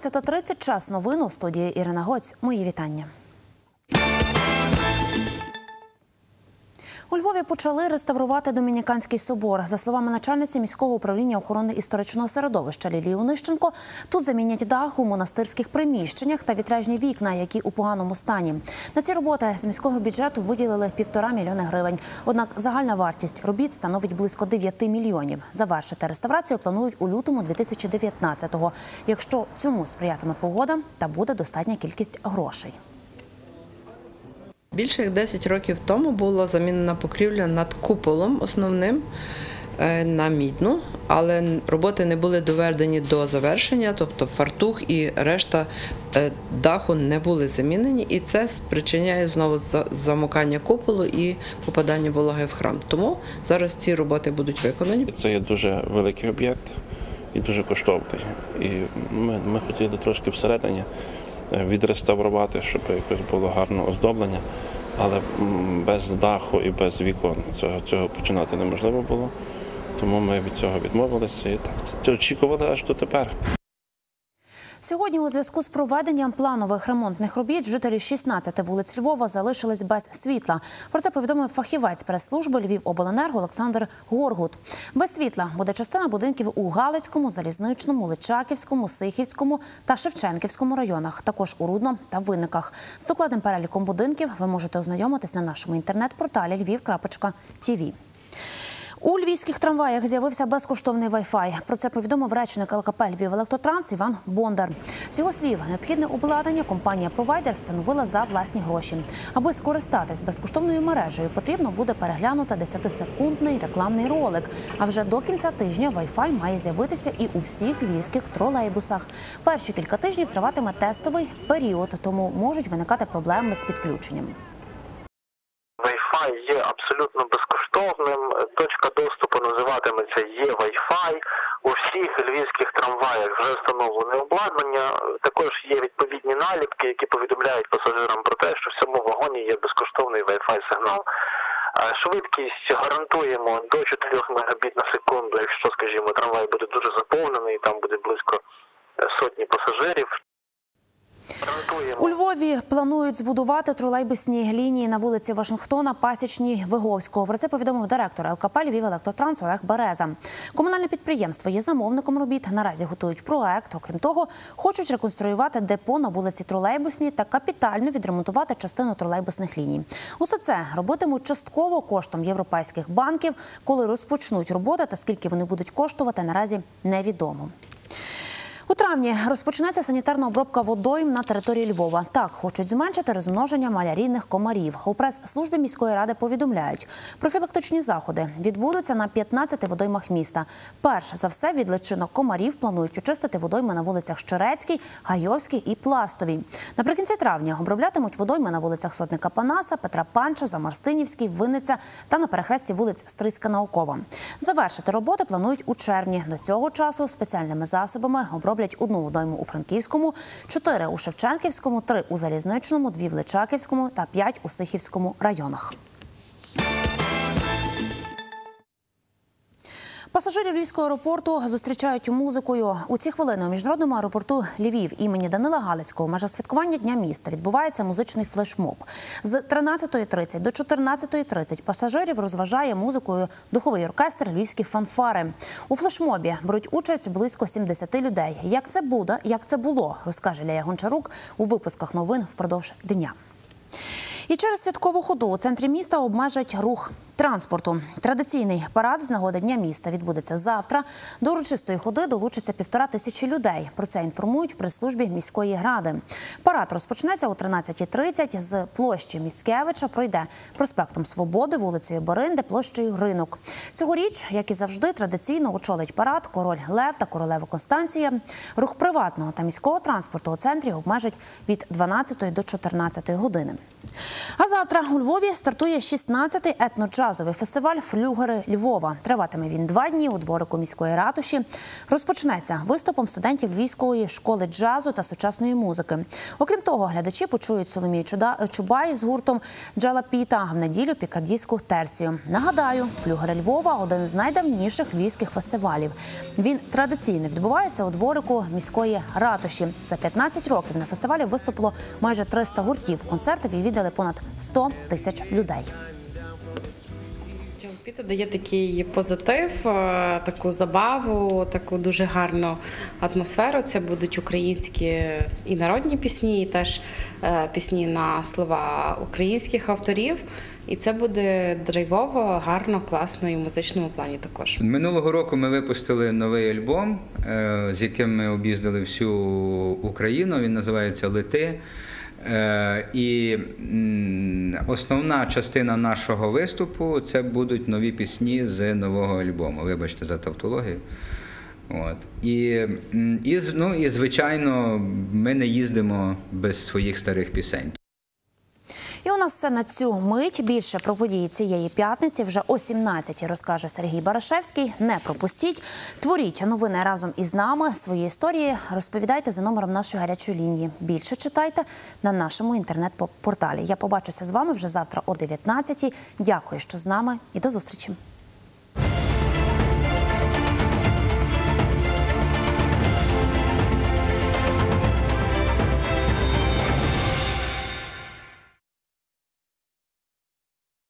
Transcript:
11.30 час новин у студії Ірина Гоць. Мої вітання. У Львові почали реставрувати Домініканський собор. За словами начальниці міського управління охорони історичного середовища Лілії Онищенко, тут замінять дах у монастирських приміщеннях та вітражні вікна, які у поганому стані. На ці роботи з міського бюджету виділили півтора мільйони гривень. Однак загальна вартість робіт становить близько 9 мільйонів. Завершити реставрацію планують у лютому 2019-го, якщо цьому сприятиме погода та буде достатня кількість грошей. Більше як 10 років тому була замінена покрівля над куполом основним е, на мідну, але роботи не були доведені до завершення, тобто фартух і решта е, даху не були замінені, і це спричиняє знову замокання куполу і попадання вологи в храм. Тому зараз ці роботи будуть виконані. Це є дуже великий об'єкт і дуже коштовний. І ми, ми хотіли трошки всередині відреставрувати, щоб якось було гарне оздоблення, але без даху і без вікон цього, цього починати неможливо було. Тому ми від цього відмовилися і так це очікували аж до тепер. Сьогодні у зв'язку з проведенням планових ремонтних робіт жителі 16 вулиць Львова залишились без світла. Про це повідомив фахівець прес-служби Львівобленерго Олександр Горгут. Без світла буде частина будинків у Галицькому, Залізничному, Личаківському, Сихівському та Шевченківському районах, також у Рудно та Винниках. З докладним переліком будинків ви можете ознайомитись на нашому інтернет-порталі lviv.tv. У львівських трамваях з'явився безкоштовний Wi-Fi. Про це повідомив речник ЛКП Львів Електротранс Іван Бондар. З його слів, необхідне обладнання компанія-провайдер встановила за власні гроші. Аби скористатись безкоштовною мережею, потрібно буде переглянути 10-секундний рекламний ролик. А вже до кінця тижня Wi-Fi має з'явитися і у всіх львівських тролейбусах. Перші кілька тижнів триватиме тестовий період, тому можуть виникати проблеми з підключенням. Wi-Fi є абсолютно безкоштовним. Точка доступу називатиметься є Wi-Fi. У всіх львівських трамваях вже встановлене обладнання. Також є відповідні наліпки, які повідомляють пасажирам про те, що в цьому вагоні є безкоштовний Wi-Fi сигнал. Е, Швидкість гарантуємо до 4 Мбіт на секунду, якщо, скажімо, трамвай буде дуже заповнений, там буде близько сотні пасажирів. У Львові планують збудувати тролейбусні лінії на вулиці Вашингтона, Пасічній, Виговського. Про це повідомив директор ЛКП Львів Електротранс Олег Береза. Комунальне підприємство є замовником робіт. Наразі готують проект. Окрім того, хочуть реконструювати депо на вулиці Тролейбусній та капітально відремонтувати частину тролейбусних ліній. Усе це робитимуть частково коштом європейських банків. Коли розпочнуть роботи та скільки вони будуть коштувати, наразі невідомо. Травні розпочнеться санітарна обробка водойм на території Львова. Так хочуть зменшити розмноження малярійних комарів. У прес-службі міської ради повідомляють, профілактичні заходи відбудуться на 15 водоймах міста. Перш за все від личинок комарів планують очистити водойми на вулицях Щерецькій, Гайовській і Пластовій. Наприкінці травня оброблятимуть водойми на вулицях Сотника Панаса, Петра Панча, Замарстинівський, Винниця та на перехресті вулиць Стрийська Наукова. Завершити роботи планують у червні. До цього часу спеціальними засобами оброблять одну водойму у Франківському, чотири у Шевченківському, три у Залізничному, дві в Личаківському та п'ять у Сихівському районах. Пасажирів Львівського аеропорту зустрічають музикою. У ці хвилини у міжнародному аеропорту Львів імені Данила Галицького в межах святкування Дня міста відбувається музичний флешмоб. З 13.30 до 14.30 пасажирів розважає музикою духовий оркестр Львівські фанфари. У флешмобі беруть участь близько 70 людей. Як це буде, як це було, розкаже Лія Гончарук у випусках новин впродовж дня. І через святкову ходу у центрі міста обмежать рух транспорту. Традиційний парад з нагоди дня міста відбудеться завтра. До урочистої ходи долучиться півтора тисячі людей. Про це інформують в прес-службі міської ради. Парад розпочнеться о 13.30 з площі Міцкевича. Пройде проспектом Свободи, вулицею Боринди, площею Ринок. Цьогоріч, як і завжди, традиційно очолить парад король Лев та королева Констанція. Рух приватного та міського транспорту у центрі обмежать від 12 до 14 години. А завтра у Львові стартує 16-й етноджаз джазовий фестиваль Флюгери Львова. Триватиме він два дні у дворику міської ратуші. Розпочнеться виступом студентів Львівської школи джазу та сучасної музики. Окрім того, глядачі почують Соломію Чубай з гуртом Джала Піта в неділю пікардійську терцію. Нагадаю, Флюгери Львова один з найдавніших львівських фестивалів. Він традиційно відбувається у дворику міської ратуші. За 15 років на фестивалі виступило майже 300 гуртів. Концерти відвідали понад 100 тисяч людей. Піта дає такий позитив, е, таку забаву, таку дуже гарну атмосферу. Це будуть українські і народні пісні, і теж е, пісні на слова українських авторів. І це буде драйвово, гарно, класно і в музичному плані також. Минулого року ми випустили новий альбом, е, з яким ми об'їздили всю Україну. Він називається Лети. Е, І основна частина нашого виступу це будуть нові пісні з нового альбому. Вибачте за тавтологію. От. І, і, ну, і звичайно, ми не їздимо без своїх старих пісень. І у нас все на цю мить. Більше про події цієї п'ятниці вже о 17-й розкаже Сергій Барашевський. Не пропустіть. Творіть новини разом із нами. Свої історії розповідайте за номером нашої гарячої лінії. Більше читайте на нашому інтернет-порталі. Я побачуся з вами вже завтра о 19-й. Дякую, що з нами, і до зустрічі.